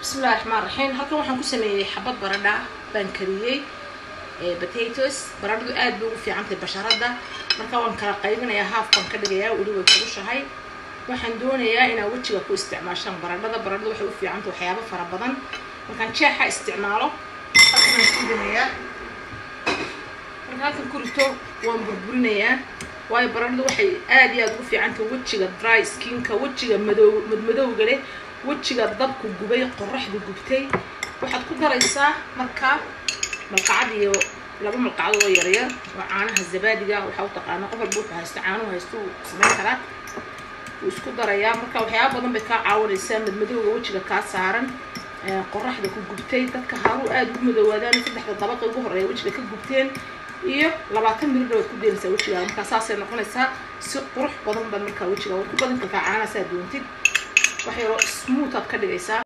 bismillahi raxmaan raxiim halkan waxaan ku sameeyey xabad baradha baan kariyey potatoes. Baradhadu aad bay ugu fiicantahay basharadda marka waan kala qaybinayaa haaf ka dhigayaa weli way kulushahay waxaan doonayaa inaa wejiga ku isticmaashaan baradhada. Baradhada waxay u fiicantah waxyaabo fara badan. Markaan jeexa isticmaalo. Halkanaan ku ridayaa marka halkan ku rito waan burburinayaa. Waayo baradhadu waxay aad iyo aad ugu fiicantahay wejiga dry skinka wejiga madow madmadowga leh daraysaa markaa malqacad iyo laba malqacad oo yaryar oo caanaha zabaadiga waxaa u taqaana qof walba wuxuu haysto caanuhu haysto uu samayn karaa wuu isku darayaa marka waxyaaba badan bay kaa caawinaysaa madmadowga wejiga kaa saaran qoraxda ku gubtay dadka haaruu aada ugu madoowaadaan saddexda dabaqi ugu horreeya wejiga ka gubteen iyo labaatan miridha waad ku deenaysaa wejigaa markaa saasay noqonaysaa si qurux badan baad markaa wejiga waad ku badan kartaa caanaha saa doontid wax yaroo smooth aad ka dhigaysaa